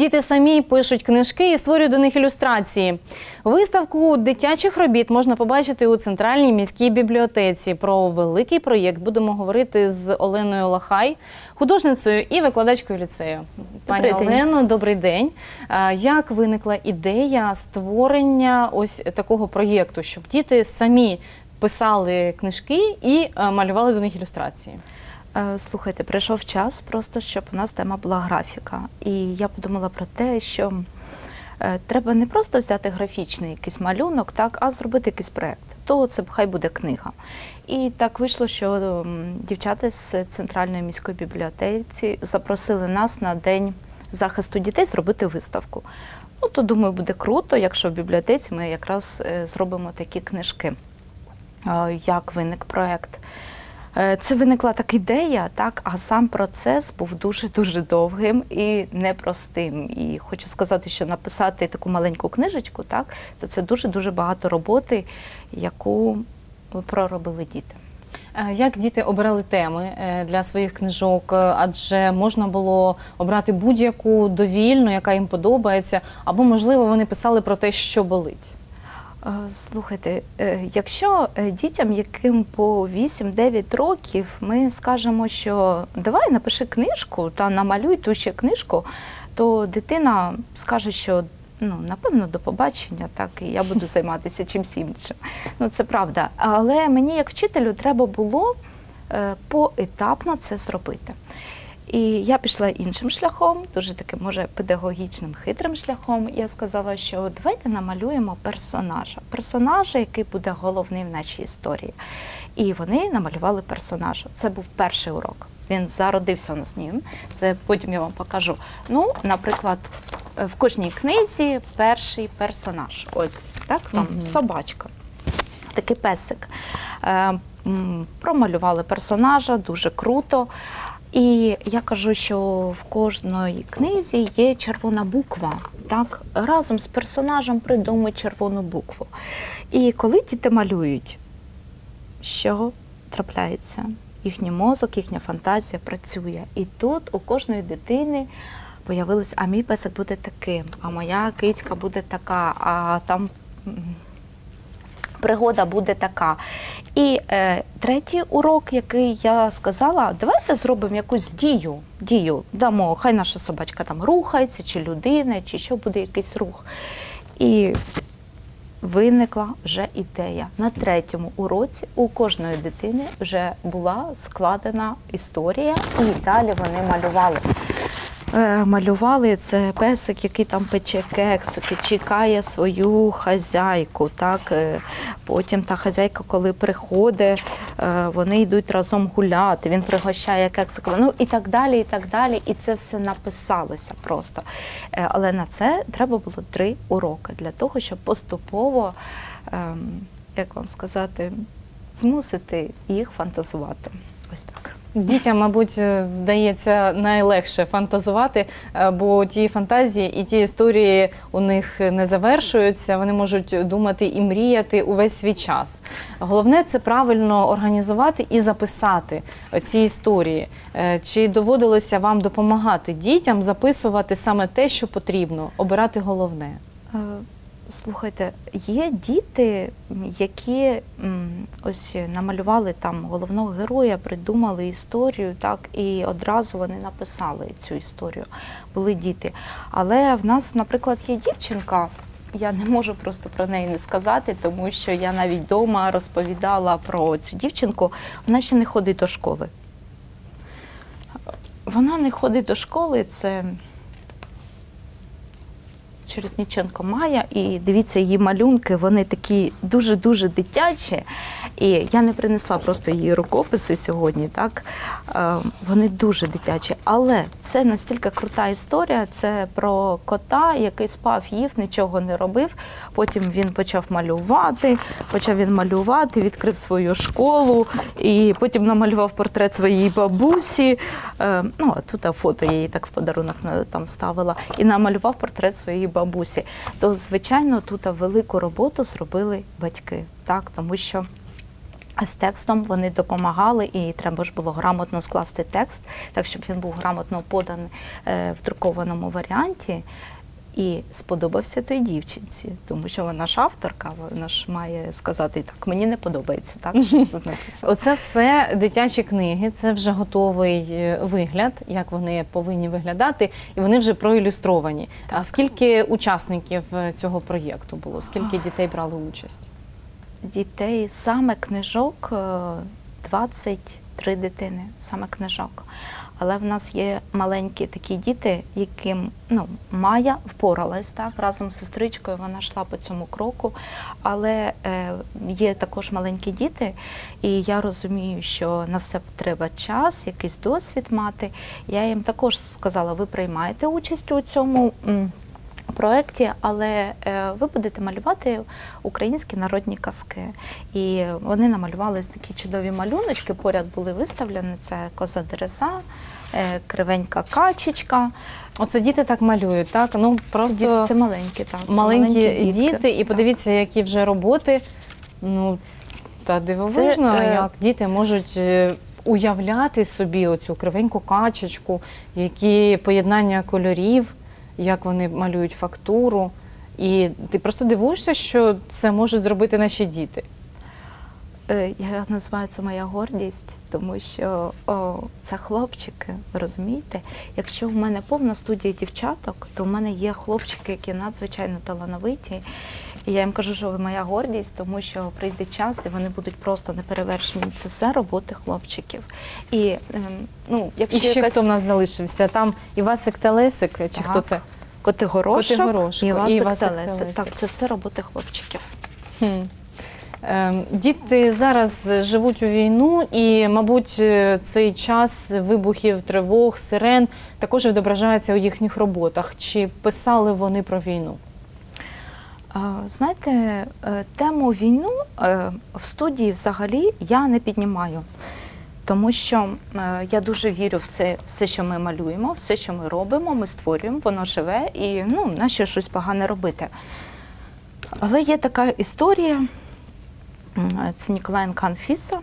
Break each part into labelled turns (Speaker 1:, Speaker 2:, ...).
Speaker 1: Діти самі пишуть книжки і створюють до них ілюстрації. Виставку дитячих робіт можна побачити у центральній міській бібліотеці. Про великий проєкт будемо говорити з Оленою Лахай, художницею і викладачкою ліцею. Пані
Speaker 2: Добрий день.
Speaker 1: Олено, добрий день. Як виникла ідея створення ось такого проєкту, щоб діти самі писали книжки і е, малювали до них ілюстрації?
Speaker 2: Е, Слухайте, прийшов час просто, щоб у нас тема була графіка. І я подумала про те, що е, треба не просто взяти графічний якийсь малюнок, так, а зробити якийсь проєкт. То це хай буде книга. І так вийшло, що дівчата з центральної міської бібліотеці запросили нас на день захисту дітей зробити виставку. Ну, то думаю, буде круто, якщо в бібліотеці ми якраз е, зробимо такі книжки. Як виник проєкт? Е, Це виникла така ідея, так, а сам процес був дуже-дуже довгим і непростим. І хочу сказати, що написати таку маленьку книжечку, так, то це дуже-дуже багато роботи, яку проробили діти.
Speaker 1: Е, Як діти обирали теми е, для своїх книжок? Адже можна було обрати будь-яку довільну, яка їм подобається, або можливо вони писали про те, що болить.
Speaker 2: Е, Слухайте, е, якщо е, дітям, яким по 8-9 років, ми скажемо, що давай напиши книжку та намалюй ту ще книжку, то дитина скаже, що ну, напевно, до побачення, так, і я буду займатися чимсь іншим. Ну, це правда. Але мені, як вчителю, треба було поетапно це зробити. І я пішла іншим шляхом, дуже таким, може, педагогічним, хитрим шляхом. Я сказала, що давайте намалюємо персонажа. Персонажа, який буде головним в нашій історії. І вони намалювали персонажа. Це був перший урок. Він зародився у нас ним. Це потім я вам покажу. Ну, наприклад, в кожній книзі перший персонаж. Ось так, там
Speaker 1: Мгм.
Speaker 2: собачка такий песик. Е, Промалювали персонажа дуже круто. І я кажу, що в кожної книзі є червона буква. Так, разом з персонажем придумують червону букву. І коли діти малюють, що трапляється? Їхній мозок, їхня фантазія працює. І тут у кожної дитини появилось, а мій песик буде таким, а моя кицька буде така, а там пригода буде така. І е, третій урок, який я сказала, давайте зробимо якусь дію. Дію дамо, хай наша собачка там рухається, чи людина, чи що буде якийсь рух. І виникла вже ідея. На третьому уроці у кожної дитини вже була складена історія, і далі вони малювали. Е, Малювали це песик, який там пече кексики, чекає свою хазяйку. Так? е, Потім та хазяйка, коли приходить, е, вони йдуть разом гуляти, він пригощає кексиками, ну і так далі, і так далі. І це все написалося просто. Але на це треба було три уроки для того, щоб поступово, ем, як вам сказати, змусити їх фантазувати. Ось так.
Speaker 1: Дітям, мабуть, е, вдається найлегше фантазувати, е, бо ті фантазії і ті історії у них не завершуються. Вони можуть думати і мріяти увесь свій час. Головне це правильно організувати і записати ці історії. Е, Чи доводилося вам допомагати дітям записувати саме те, що потрібно, обирати головне?
Speaker 2: Слухайте, є діти, які ось намалювали там головного героя, придумали історію, так і одразу вони написали цю історію. Були діти. Але в нас, наприклад, є дівчинка. Я не можу просто про неї не сказати, тому що я навіть вдома розповідала про цю дівчинку. Вона ще не ходить до школи. Вона не ходить до школи, це Чередніченко Майя, і дивіться її малюнки, вони такі дуже-дуже дитячі. І я не принесла просто її рукописи сьогодні, так? Е, Вони дуже дитячі. Але це настільки крута історія. Це про кота, який спав, їв, нічого не робив. Потім він почав малювати, почав він малювати, відкрив свою школу, і потім намалював портрет своєї бабусі. Е, Ну, а тут фото я її так в подарунок там ставила, і намалював портрет своєї бабусі. То, звичайно, тут велику роботу зробили батьки, так, тому що з текстом вони допомагали, і треба ж було грамотно скласти текст, так щоб він був грамотно поданий е, в друкованому варіанті. І сподобався той дівчинці, тому що вона ж авторка, вона ж має сказати так, мені не подобається, так тут написано.
Speaker 1: Оце все дитячі книги, це вже готовий е, вигляд, як вони повинні виглядати, і вони вже проілюстровані. А скільки учасників е, цього проєкту було? Скільки дітей брали участь?
Speaker 2: Дітей саме книжок е, 23 дитини, саме книжок. Але в нас є маленькі такі діти, яким ну, Майя впоралась так разом з сестричкою. Вона йшла по цьому кроку. Але е, є також маленькі діти, і я розумію, що на все треба час, якийсь досвід мати. Я їм також сказала: ви приймаєте участь у цьому. Проєкті, але е, ви будете малювати українські народні казки. І вони намалювали такі чудові малюночки. Поряд були виставлені. Це коза Дереса, е, кривенька качечка.
Speaker 1: Оце діти так малюють, так? Ну
Speaker 2: Це, діти- це маленькі, так. це
Speaker 1: маленькі,
Speaker 2: дітки.
Speaker 1: діти, і
Speaker 2: Так.
Speaker 1: подивіться, які вже роботи. Ну та дивовижно,
Speaker 2: Це, е,
Speaker 1: як діти можуть. Уявляти собі оцю кривеньку качечку, які поєднання кольорів, як вони малюють фактуру. І ти просто дивуєшся, що це можуть зробити наші діти.
Speaker 2: Е, Я називаю це моя гордість, тому що о, це хлопчики, розумієте? Якщо в мене повна студія дівчаток, то в мене є хлопчики, які надзвичайно талановиті. І я їм кажу, що ви моя гордість, тому що прийде час, і вони будуть просто неперевершені. Це все роботи хлопчиків. І ем, ну, якщо
Speaker 1: І ще
Speaker 2: якась
Speaker 1: хто в нас залишився? Там Івасик та Лесик, чи
Speaker 2: Так.
Speaker 1: хто це?
Speaker 2: Котигорошок,
Speaker 1: Котигорошко,
Speaker 2: і Васик,
Speaker 1: і Васик
Speaker 2: та
Speaker 1: та
Speaker 2: Лесик.
Speaker 1: Лесик.
Speaker 2: Так, це все роботи хлопчиків.
Speaker 1: Хм. Ем, Діти зараз живуть у війну, і, мабуть, е, цей час вибухів, тривог, сирен також відображається у їхніх роботах. Чи писали вони про війну?
Speaker 2: Знаєте, е, тему війну е, в студії взагалі я не піднімаю, тому що е, я дуже вірю в це все, що ми малюємо, все, що ми робимо, ми створюємо, воно живе і ну, нащо щось погане робити. Але є така історія, це Ніколаєнка Анфіса.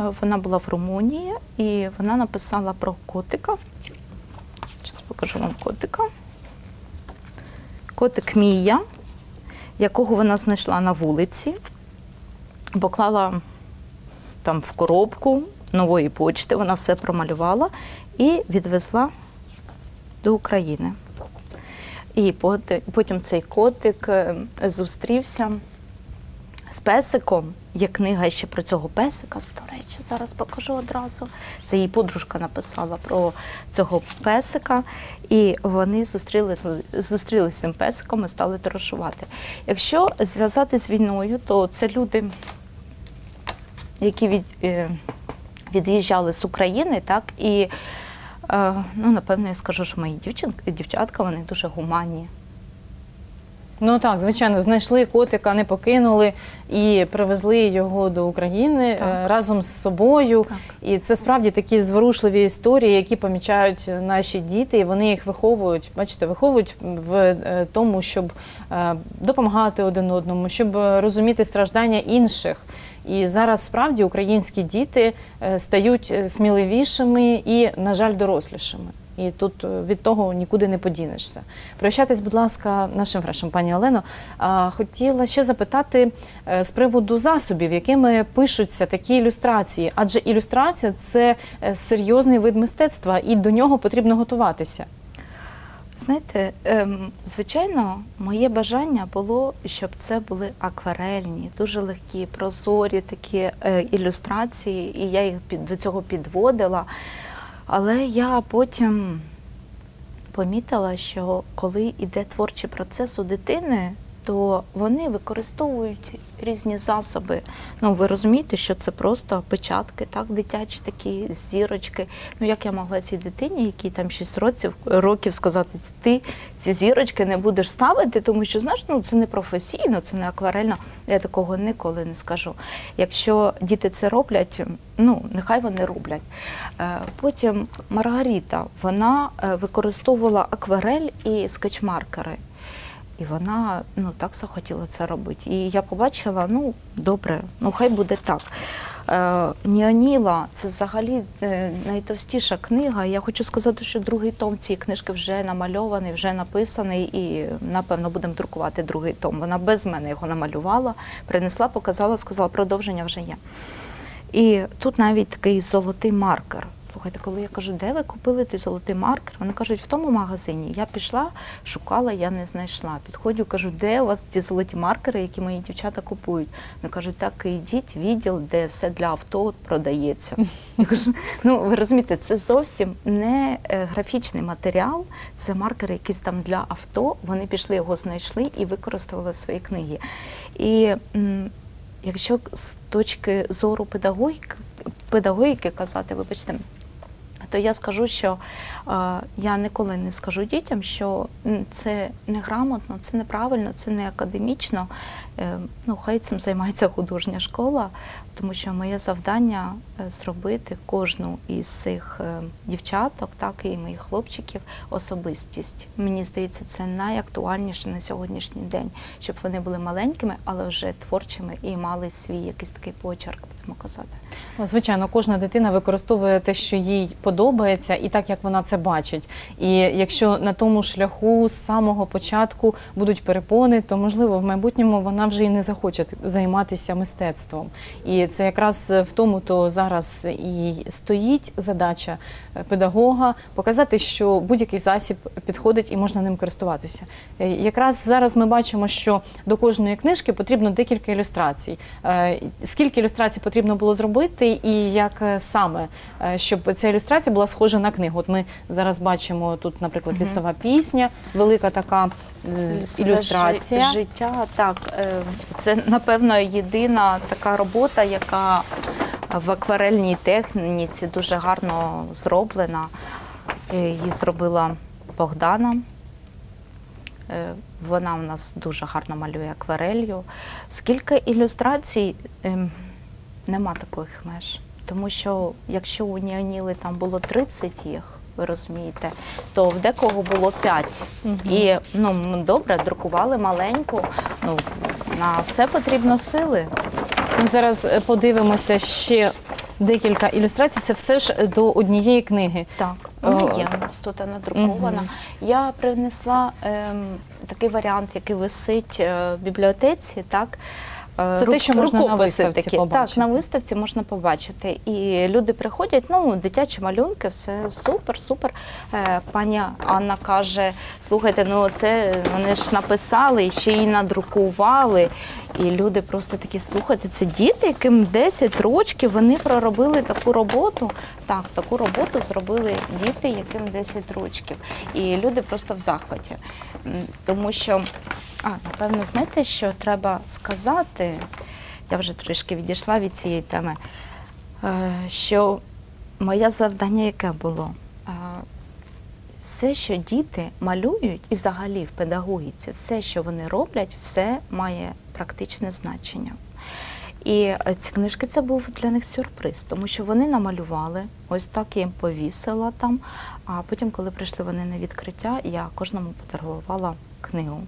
Speaker 2: Е, Вона була в Румунії і вона написала про котика. Зараз покажу вам котика. Котик Мія, якого вона знайшла на вулиці, поклала там в коробку нової почти, вона все промалювала і відвезла до України. І потім цей котик е, зустрівся з песиком. Є книга ще про цього песика. До речі, зараз покажу одразу. Це її подружка написала про цього песика, і вони зустріли, зустрілися з цим песиком і стали трошувати. Якщо зв'язати з війною, то це люди, які від, е, від'їжджали з України, так і е, ну, напевно, я скажу, що мої дівчатка вони дуже гуманні.
Speaker 1: Ну так, звичайно, знайшли котика, не покинули і привезли його до України
Speaker 2: Так.
Speaker 1: е, разом з собою.
Speaker 2: Так.
Speaker 1: І це справді такі зворушливі історії, які помічають наші діти, і вони їх виховують. Бачите, виховують в е, тому, щоб е, допомагати один одному, щоб розуміти страждання інших. І зараз справді українські діти стають сміливішими і, на жаль, дорослішими. І тут е, від того нікуди не подінешся. Прощайтесь, будь ласка, нашим фрешем, пані Олено. Хотіла ще запитати е, з приводу засобів, якими пишуться такі ілюстрації, адже ілюстрація це е, серйозний вид мистецтва, і до нього потрібно готуватися.
Speaker 2: Знаєте, ем, звичайно, моє бажання було, щоб це були акварельні, дуже легкі, прозорі такі ілюстрації, і я їх до цього підводила. Але я потім помітила, що коли йде творчий процес у дитини, то вони використовують різні засоби. Ну, ви розумієте, що це просто печатки, так, дитячі такі зірочки. Ну, як я могла цій дитині, якій там 6 років, років сказати, ти ці зірочки не будеш ставити, тому що знаєш, ну це не професійно, це не акварельно. Я такого ніколи не скажу. Якщо діти це роблять, ну нехай вони роблять. Е, Потім Маргарита вона е, використовувала акварель і скетчмаркери. І вона ну так захотіла це робити. І я побачила, ну добре, ну хай буде так. Е, Ніаніла це взагалі е, найтовстіша книга. Я хочу сказати, що другий том цієї книжки вже намальований, вже написаний, і напевно будемо друкувати другий том. Вона без мене його намалювала, принесла, показала, сказала, продовження вже є. І тут навіть такий золотий маркер. Слухайте, коли я кажу, де ви купили той золотий маркер? Вони кажуть, в тому магазині. Я пішла, шукала, я не знайшла. Підходжу, кажу, де у вас ті золоті маркери, які мої дівчата купують? Вони кажуть, так і йдіть відділ, де все для авто продається. Я кажу, ну ви розумієте, це зовсім не е, графічний матеріал, це маркери якісь там для авто. Вони пішли, його знайшли і використали в своїй книгі. І якщо з точки зору педагогіки, педагогіки казати, вибачте, то я скажу, що я ніколи не скажу дітям, що це неграмотно, це неправильно, це не академічно. Е, ну, хай цим займається художня школа, тому що моє завдання е, зробити кожну із цих е, дівчаток, так і моїх хлопчиків, особистість. Мені здається, це найактуальніше на сьогоднішній день, щоб вони були маленькими, але вже творчими і мали свій якийсь такий почерк, будемо казати.
Speaker 1: Звичайно, кожна дитина використовує те, що їй подобається, і так як вона це бачить. І якщо на тому шляху з самого початку будуть перепони, то можливо в майбутньому вона вже і не захоче займатися мистецтвом. І це якраз в тому, то зараз і стоїть задача е, педагога показати, що будь-який засіб підходить і можна ним користуватися. Е, Якраз зараз ми бачимо, що до кожної книжки потрібно декілька ілюстрацій. Е, Скільки ілюстрацій потрібно було зробити, і як е, саме, е, щоб ця ілюстрація була схожа на книгу? От ми зараз бачимо тут, наприклад, лісова пісня, велика така
Speaker 2: Лісове
Speaker 1: ілюстрація.
Speaker 2: жи- Життя, так. е, Це, напевно, єдина така робота, яка в акварельній техніці дуже гарно зроблена. Е, Її зробила Богдана. Е, Вона у нас дуже гарно малює акварелью. Скільки ілюстрацій, ем, нема таких меж. Тому що якщо у Ніаніли там було 30 їх, ви розумієте, то в декого було 5.
Speaker 1: Мгм.
Speaker 2: І ну добре, друкували маленьку. Ну на все потрібно сили.
Speaker 1: Ми зараз е, подивимося ще декілька ілюстрацій. Це все ж до однієї книги.
Speaker 2: Так, вона є у нас тут надрукована.
Speaker 1: Мгм.
Speaker 2: Я принесла ем, такий варіант, який висить е, в бібліотеці. Так. Е,
Speaker 1: Це те, що можна на виставці
Speaker 2: такі.
Speaker 1: побачити.
Speaker 2: Так, на виставці можна побачити. І люди приходять, ну, дитячі малюнки, все супер, супер. Е, пані Анна каже: слухайте, ну це вони ж написали ще й надрукували. І люди просто такі слухайте, це діти, яким 10 років вони проробили таку роботу. Так, таку роботу зробили діти, яким 10 років. І люди просто в захваті. Тому що, а, напевно, знаєте, що треба сказати? Я вже трішки відійшла від цієї теми, е, що моє завдання яке було? Все, що діти малюють, і взагалі в педагогіці, все, що вони роблять, все має практичне значення. І е, ці книжки це був для них сюрприз, тому що вони намалювали, ось так я їм повісила там. А потім, коли прийшли вони на відкриття, я кожному подарувала книгу.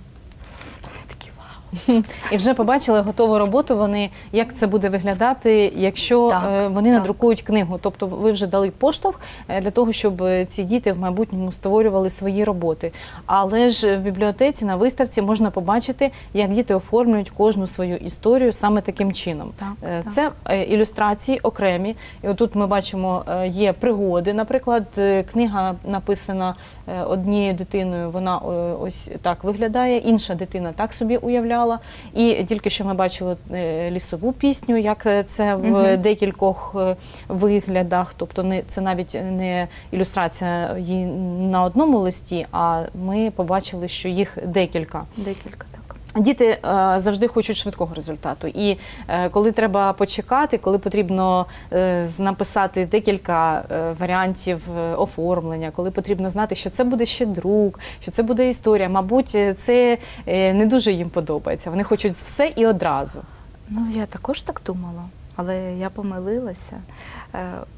Speaker 1: І вже побачили готову роботу. Вони як це буде виглядати, якщо
Speaker 2: Так,
Speaker 1: е, вони
Speaker 2: так.
Speaker 1: надрукують книгу. Тобто, ви вже дали поштовх е, для того, щоб е, ці діти в майбутньому створювали свої роботи. Але ж в бібліотеці на виставці можна побачити, як діти оформлюють кожну свою історію саме таким чином.
Speaker 2: Так, так.
Speaker 1: Це ілюстрації окремі. І отут ми бачимо, є пригоди. Наприклад, книга написана однією дитиною, вона е, ось так виглядає, інша дитина так собі уявляла. І тільки що ми бачили е, лісову пісню, як е, це в декількох е, виглядах. Тобто не це навіть не ілюстрація її на одному листі, а ми побачили, що їх декілька.
Speaker 2: Декілька так.
Speaker 1: Діти е, завжди хочуть швидкого результату. І е, коли треба почекати, коли потрібно е, написати декілька варіантів оформлення, коли потрібно знати, що це буде ще друк, що це буде історія, мабуть, це не дуже їм подобається. Вони хочуть все і одразу.
Speaker 2: Ну, я також так думала. але я помилилася.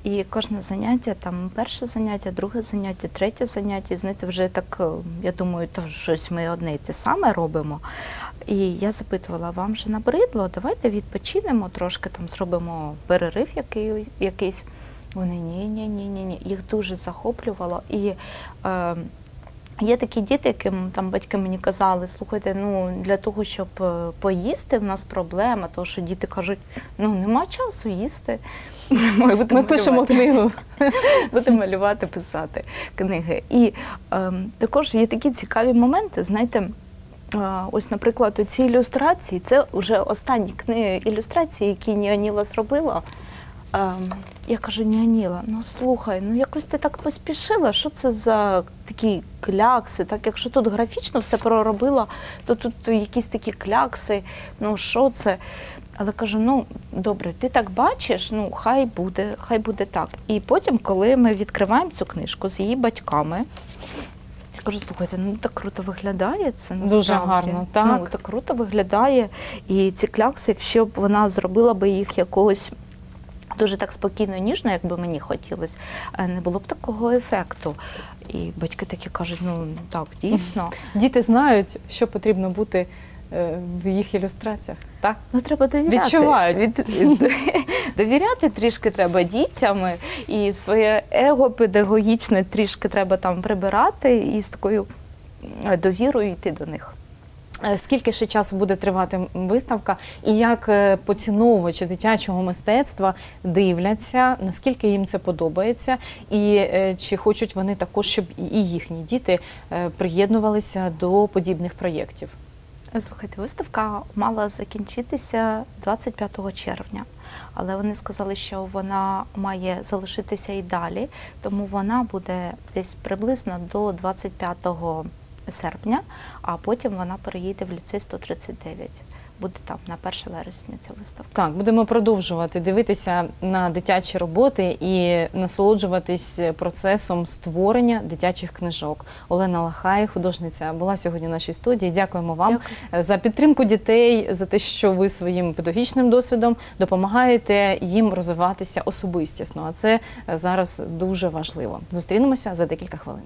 Speaker 2: І кожне заняття, там перше заняття, друге заняття, третє заняття, знаєте, вже так, я думаю, то щось ми одне і те саме робимо. І я запитувала, вам вже набридло, давайте відпочинемо трошки, там зробимо перерив який, якийсь. Вони ні, ні, ні, ні, ні. Їх дуже захоплювало. І е, Є такі діти, яким там батьки мені казали, слухайте, ну для того, щоб е, поїсти, в нас проблема, тому що діти кажуть, ну нема часу їсти. Ми,
Speaker 1: Ми пишемо книгу.
Speaker 2: Будемо малювати, писати книги. І ем, також є такі цікаві моменти. Знаєте, е, ось, наприклад, у цій ілюстрації це вже останні книги ілюстрації, які Ніаніла зробила. Я кажу, Ніаніла, ну слухай, ну якось ти так поспішила. Що це за такі клякси? Так, якщо тут графічно все проробила, то тут якісь такі клякси. Ну що це? Але кажу, ну добре, ти так бачиш, ну хай буде, хай буде так. І потім, коли ми відкриваємо цю книжку з її батьками, кажу, слухайте, ну так круто виглядає це насправді.
Speaker 1: Дуже гарно, так.
Speaker 2: Ну, так круто виглядає. І ці клякси, якщо б вона зробила би їх якогось. Дуже так спокійно, і ніжно, як би мені хотілося, е, не було б такого ефекту. І батьки такі кажуть: ну так, дійсно.
Speaker 1: Діти знають, що потрібно бути в їх ілюстраціях. Так?
Speaker 2: Ну треба довіряти.
Speaker 1: Відчувають.
Speaker 2: Від- довіряти трішки треба дітям і своє его педагогічне трішки треба там прибирати і з такою е, довірою йти до них.
Speaker 1: Е, Скільки ще часу буде тривати виставка, і як е, поціновувачі дитячого мистецтва дивляться, наскільки їм це подобається, і е, чи хочуть вони також, щоб і їхні діти е, приєднувалися до подібних проєктів?
Speaker 2: Слухайте, виставка мала закінчитися 25 червня, але вони сказали, що вона має залишитися і далі, тому вона буде десь приблизно до 25 серпня, а потім вона переїде в ліцей 139. Буде там на 1 вересня ця виставка.
Speaker 1: Так, будемо продовжувати дивитися на дитячі роботи і насолоджуватись процесом створення дитячих книжок. Олена Лахай, художниця, була сьогодні в нашій студії. Дякуємо вам
Speaker 2: Дякую.
Speaker 1: за підтримку дітей, за те, що ви своїм педагогічним досвідом допомагаєте їм розвиватися особистісно. А це е, зараз дуже важливо. Зустрінемося за декілька хвилин.